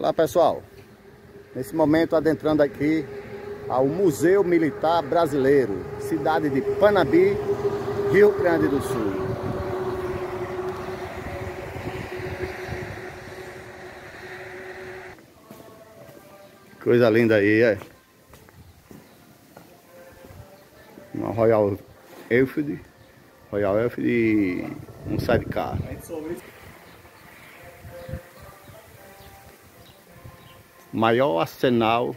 Olá pessoal, nesse momento adentrando aqui ao Museu Militar Brasileiro, cidade de Panabi, Rio Grande do Sul. Coisa linda aí, é. Uma Royal Enfield, Royal Enfield e um sidecar. Maior arsenal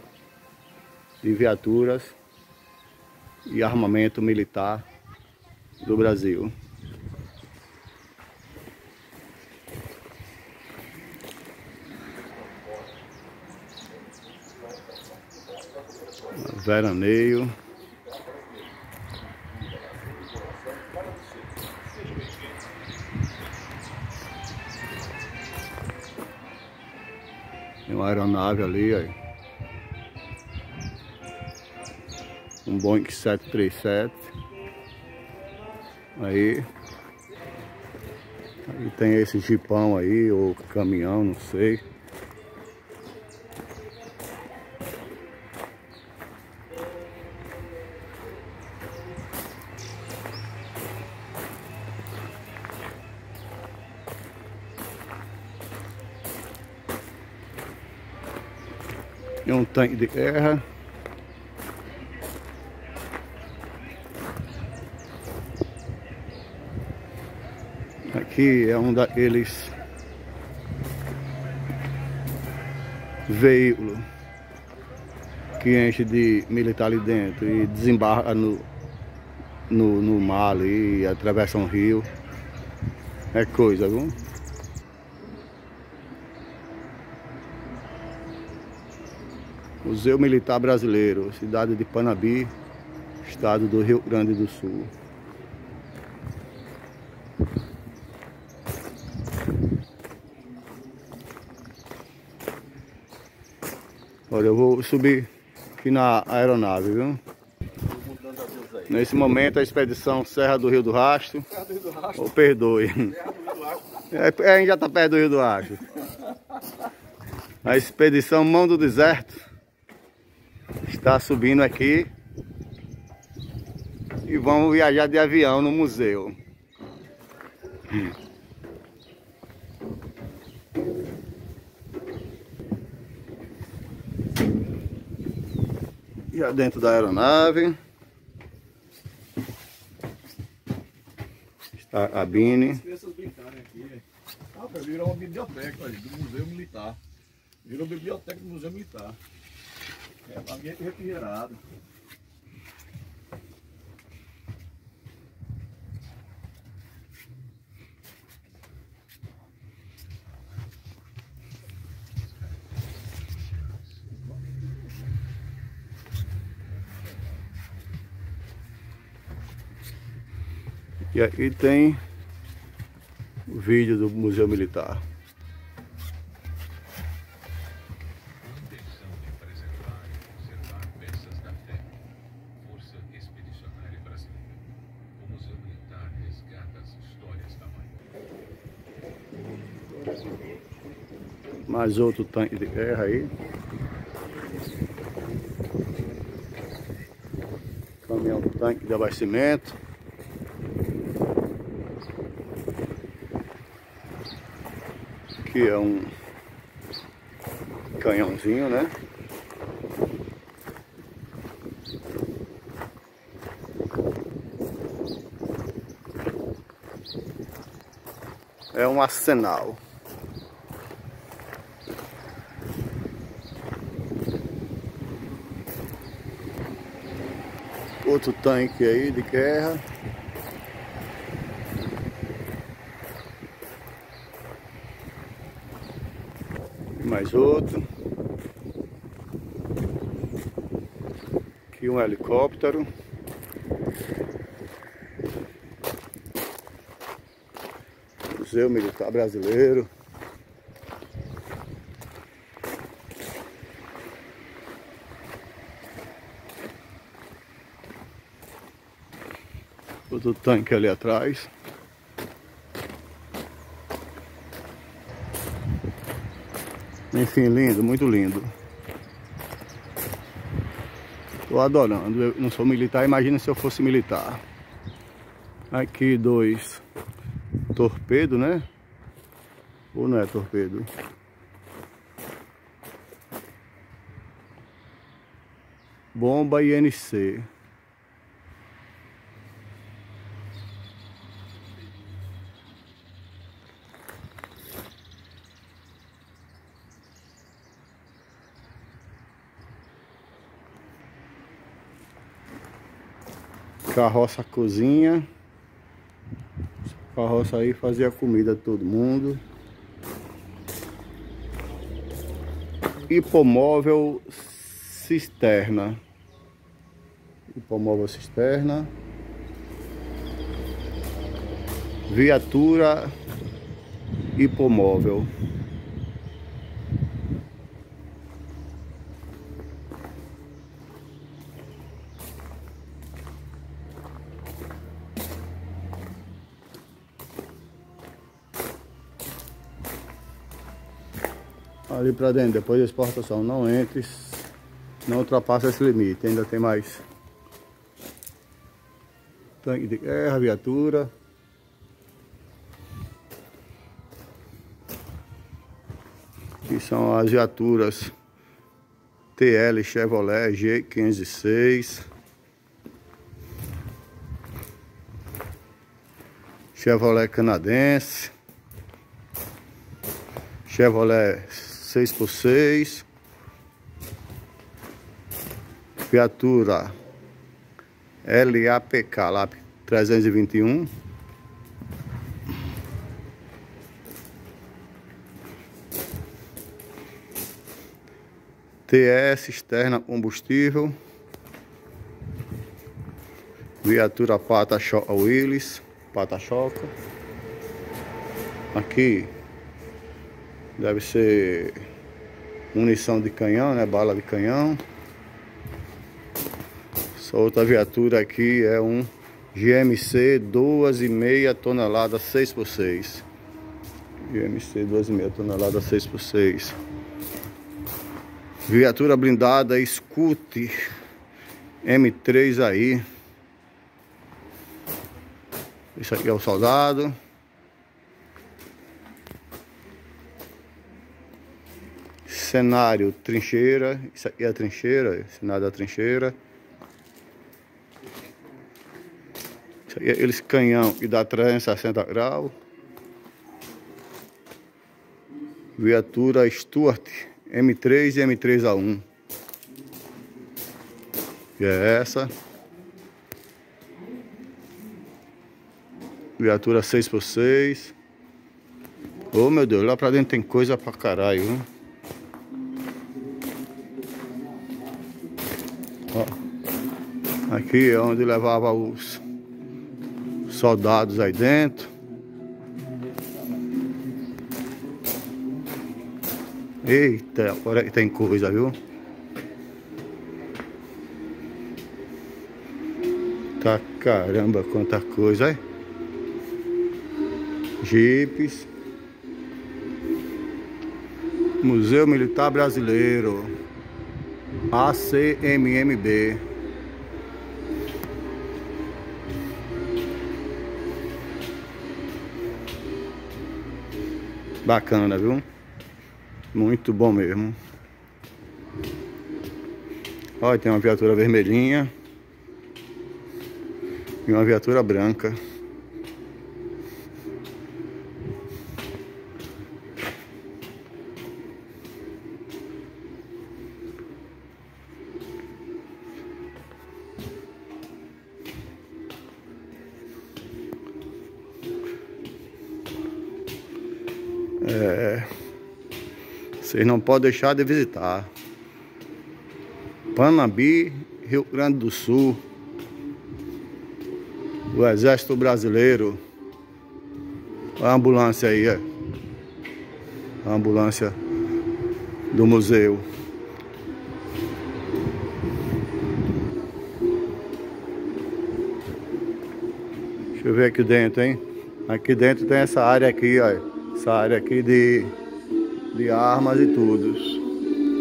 de viaturas e armamento militar do Brasil. Veraneio. Aeronave ali. Um Boeing 737. Aí. Aí tem esse jipão aí, ou caminhão, não sei. Tanque de guerra. Aqui é um daqueles veículos que enche de militar ali dentro e desembarca no, no, no mar ali, atravessa um rio. É coisa, viu? Museu Militar Brasileiro, cidade de Panabi, estado do Rio Grande do Sul. Olha, eu vou subir aqui na aeronave, viu? Nesse momento a expedição Serra do Rio do Rastro. Serra do Rio do Rastro. Ou perdoe. Serra do Rio do Rastro. É, a gente já está perto do Rio do Rastro. A expedição Mão do Deserto está subindo aqui e vamos viajar de avião no museu. Já dentro da aeronave está a cabine. As brincarem aqui. Ah, virou uma biblioteca ali, do Museu Militar. Virou biblioteca do Museu Militar. É um ambiente refrigerado. E aqui tem o vídeo do Museu Militar. Mais outro tanque de guerra aí. Caminhão tanque de abastecimento. Aqui é um canhãozinho, né? É um arsenal. Outro tanque aí de guerra. Mais outro. Aqui um helicóptero. Museu Militar Brasileiro. Outro tanque ali atrás. Enfim, lindo, muito lindo. Tô adorando. Eu não sou militar, imagina se eu fosse militar. Aqui dois torpedo, né? Ou não é torpedo? Bomba INC. Carroça cozinha. Carroça aí fazia comida todo mundo. Hipomóvel cisterna. Hipomóvel cisterna. Viatura hipomóvel. Ali para dentro, depois da exportação. Não entre, não ultrapassa esse limite. Ainda tem mais tanque de guerra, viatura. Aqui são as viaturas TL Chevrolet G506. Chevrolet canadense. Chevrolet 6x6. Viatura LAPK, lá 321. TS externa combustível. Viatura pata Willis, pata choca. Aqui Deve ser munição de canhão, né? Bala de canhão. Essa outra viatura aqui é um GMC 2,5 toneladas 6x6. GMC 2,5 toneladas 6x6. Viatura blindada Scoot M3 aí. Isso aqui é o soldado. Cenário trincheira, isso aqui é a trincheira, cenário da trincheira. Isso aqui é eles canhão e dá 360 graus. Viatura Stuart M3 e M3A1. E é essa. Viatura 6x6. Ô oh, meu Deus, lá pra dentro tem coisa pra caralho, hein? Aqui é onde levava os soldados aí dentro. Eita, agora tem coisa, viu? Tá caramba, quanta coisa, aí. Jipes. Museu Militar Brasileiro. ACMMB. Bacana, viu? Muito bom mesmo. Olha, tem uma viatura vermelhinha e uma viatura branca. É, vocês não podem deixar de visitar. Panambi, Rio Grande do Sul. O Exército Brasileiro. A ambulância aí, é. A ambulância do museu. Deixa eu ver aqui dentro, hein? Aqui dentro tem essa área aqui, ó essa área aqui de de armas e tudo.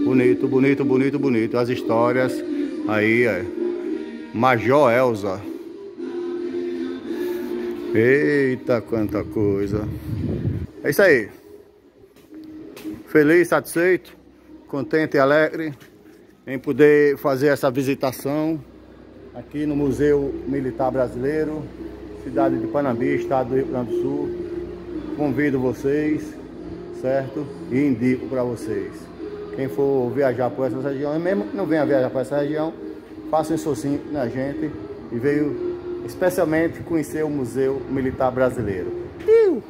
Bonito, bonito, bonito, bonito. As histórias aí, é. Major Elza. Eita, quanta coisa. É isso aí. Feliz, satisfeito, contente e alegre em poder fazer essa visitação aqui no Museu Militar Brasileiro, cidade de Panambi, estado do Rio Grande do Sul. Convido vocês, certo? E indico para vocês. Quem for viajar por essa região, mesmo que não venha viajar por essa região, faça um socinho na gente e veio especialmente conhecer o Museu Militar Brasileiro. Iu!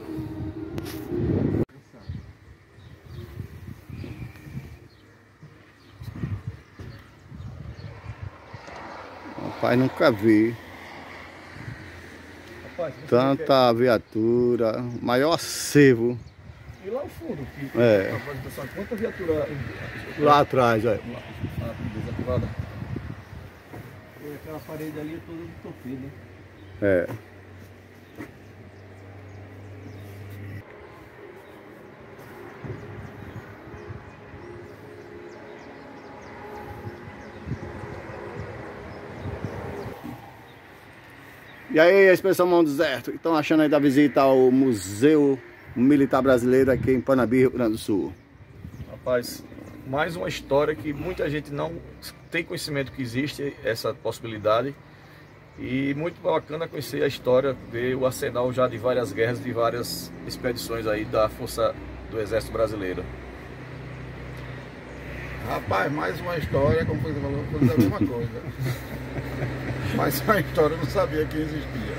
Rapaz, nunca vi. Tanta viatura, maior acervo. E lá no fundo, que, é. quanta viatura. Lá atrás, é. Desativada. Aquela parede ali é toda entupida. É. E aí, a expressão Mão Deserto, estão achando aí da visita ao Museu Militar Brasileiro aqui em Panabi, Rio Grande do Sul? Rapaz, mais uma história que muita gente não tem conhecimento que existe essa possibilidade. E muito bacana conhecer a história, ver o arsenal já de várias guerras, de várias expedições aí da Força do Exército Brasileiro. Rapaz, mais uma história, como você falou, foi a mesma coisa. mais uma história, eu não sabia que existia.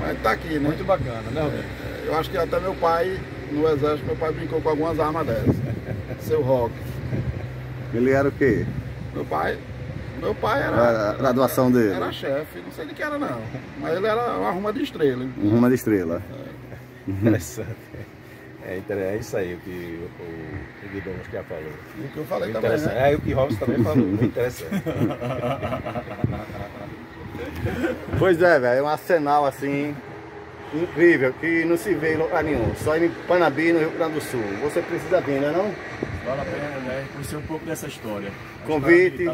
Mas tá aqui, né? Muito bacana, né, é, Eu acho que até meu pai, no exército, meu pai brincou com algumas armas dessas. Seu rock. Ele era o quê? Meu pai. Meu pai era. A graduação dele? Era chefe, não sei de que era não. Mas ele era uma ruma de estrela. Uma ruma de estrela. É. Interessante. É, é isso aí o que o, o Guidomas já falou. E o que eu falei também. Né? É, o que Robson também falou, muito interessante. Pois é, velho, é um arsenal assim incrível que não se vê em lugar nenhum, só em Panabi, no Rio Grande do Sul. Você precisa vir, não é não? Vale a pena né, conhecer um pouco dessa história. Convite,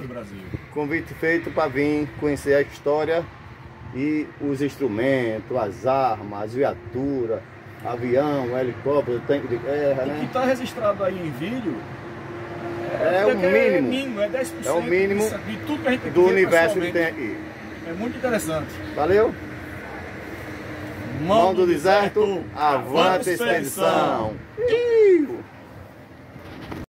convite feito para vir conhecer a história e os instrumentos, as armas, as viaturas, avião, helicóptero, tanque de guerra, né? O que está registrado aí em vídeo é, é o mínimo. É, mínimo, é 10% é o mínimo de tudo que a gente do universo que tem aqui. É muito interessante. Valeu? Mão, Mão do, do deserto, deserto avante a expedição. expedição.